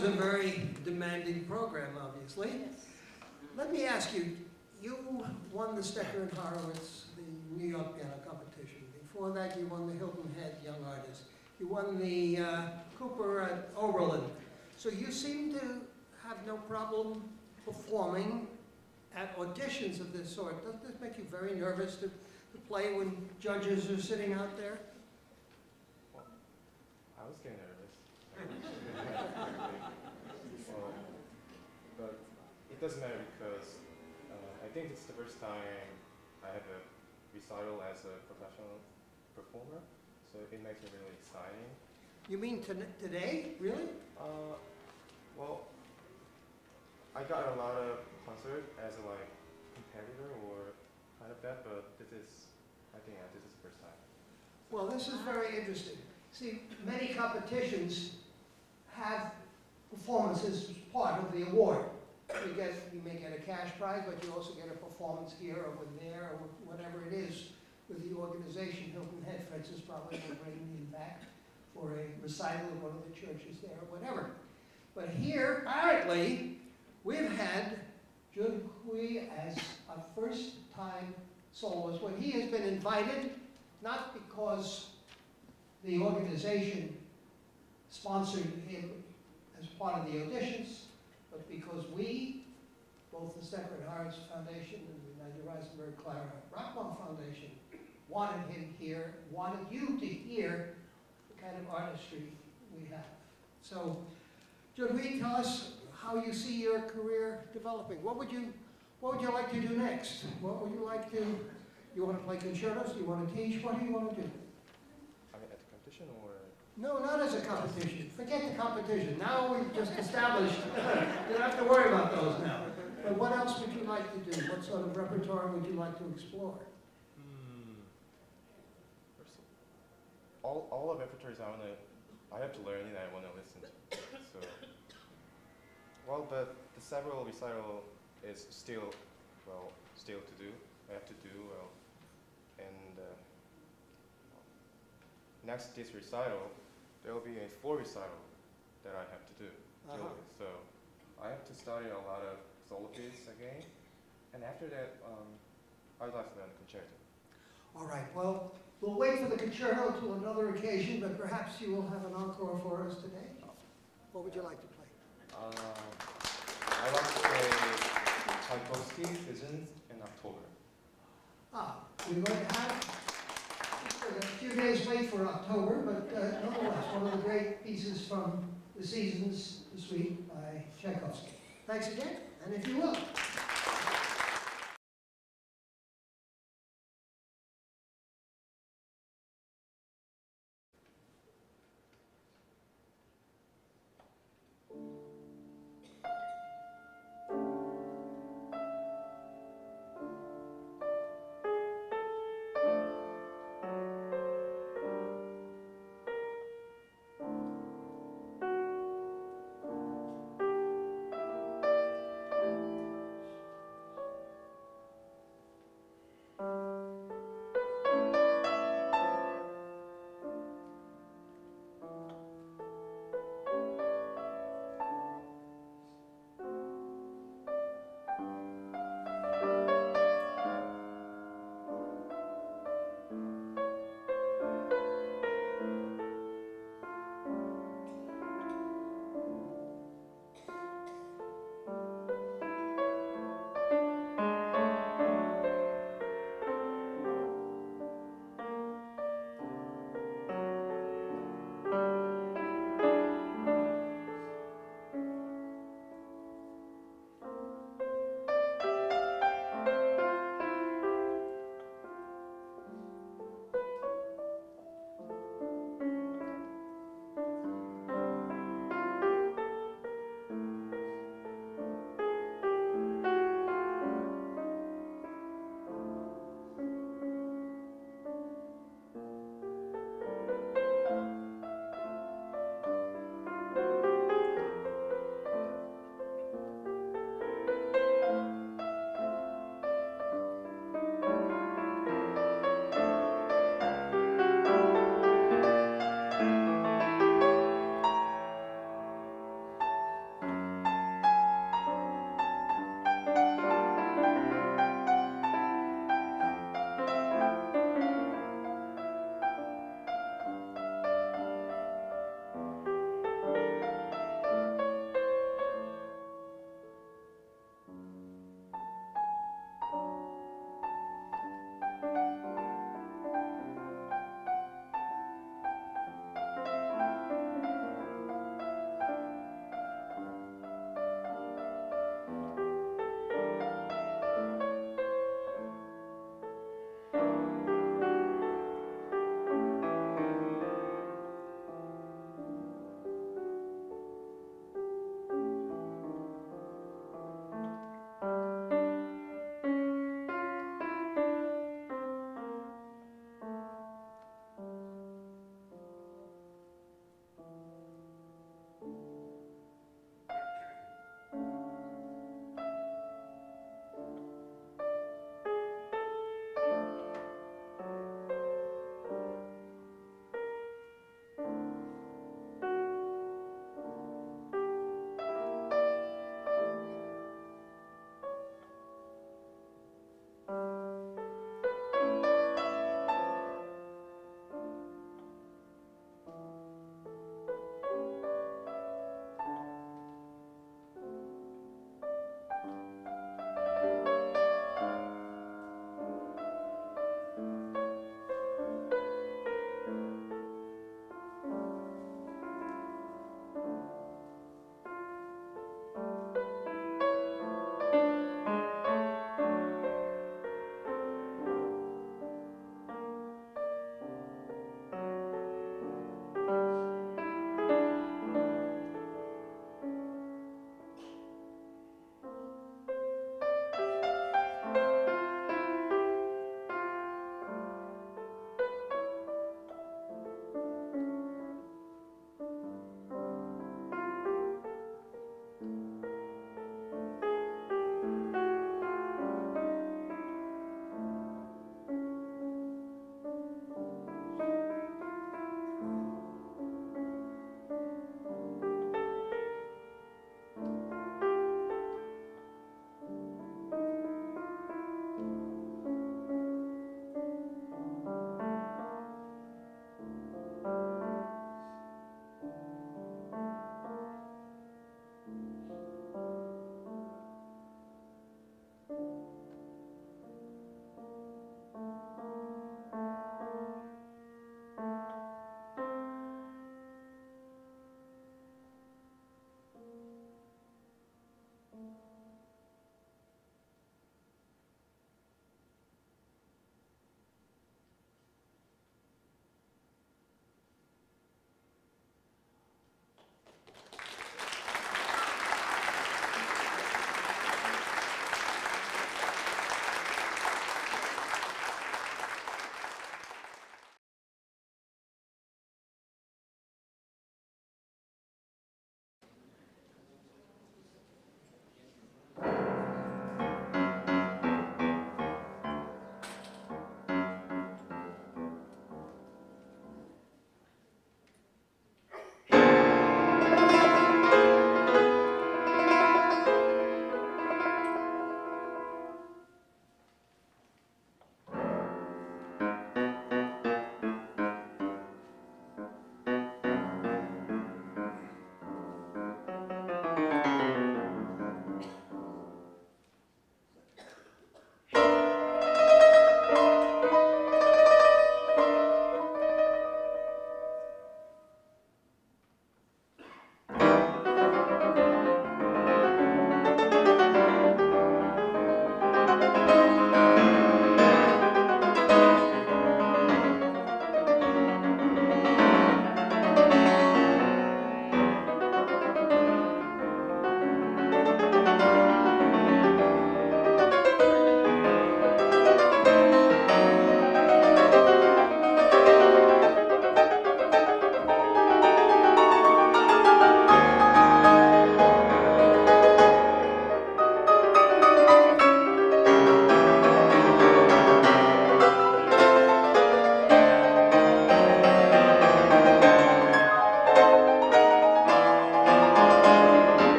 You chose a very demanding program, obviously. Yes. Let me ask you, you won the Stecher and Horowitz, the New York piano competition. Before that, you won the Hilton Head Young Artist. You won the uh, Cooper at Oberlin. So you seem to have no problem performing at auditions of this sort. Doesn't this make you very nervous to, to play when judges are sitting out there? I was getting nervous. Well, but it doesn't matter because uh, I think it's the first time I have a recital as a professional performer, so it makes it really exciting. You mean to, today, really? Uh, well, I got a lot of concert as a like competitor or kind of that, but this is, I think, yeah, this is the first time. Well, this is very interesting. See, many competitions have performances as part of the award. You get, you may get a cash prize, but you also get a performance here or there, or whatever it is with the organization. Hilton Head, for instance, probably will bring me back for a recital in one of the churches there, or whatever. But here, apparently, we've had Jun Hwi as a first-time soloist, when he has been invited, not because the organization sponsored him as part of the auditions, but because we, both the and Harris Foundation and the Nadia Reisenberg Clara Rockmore Foundation, wanted him here, wanted you to hear the kind of artistry we have. So, Jodie, tell us how you see your career developing. What would you, what would you like to do next? What would you like to, you want to play concertos? Do you want to teach? What do you want to do? I mean, at the competition or? No, not as a competition. Forget the competition. Now we've just established, you don't have to worry about those now. But what else would you like to do? What sort of repertoire would you like to explore? Hmm. All, all of repertories I wanna, I have to learn and I wanna listen to. So, well, the, the several recital is still, well, still to do. I have to do well, and uh, next this recital, there will be a four recital that I have to do. Uh-huh. So I have to study a lot of solo pieces again, and after that, um, I'd like to learn the concerto. All right, well, we'll wait for the concerto to another occasion, but perhaps you will have an encore for us today. What would you like to play? Um, I like to play Tchaikovsky Visions in October. Ah, we're going to have, a few days late for October, but uh, nonetheless, one of the great pieces from the seasons this week by Tchaikovsky. Thanks again, and if you will.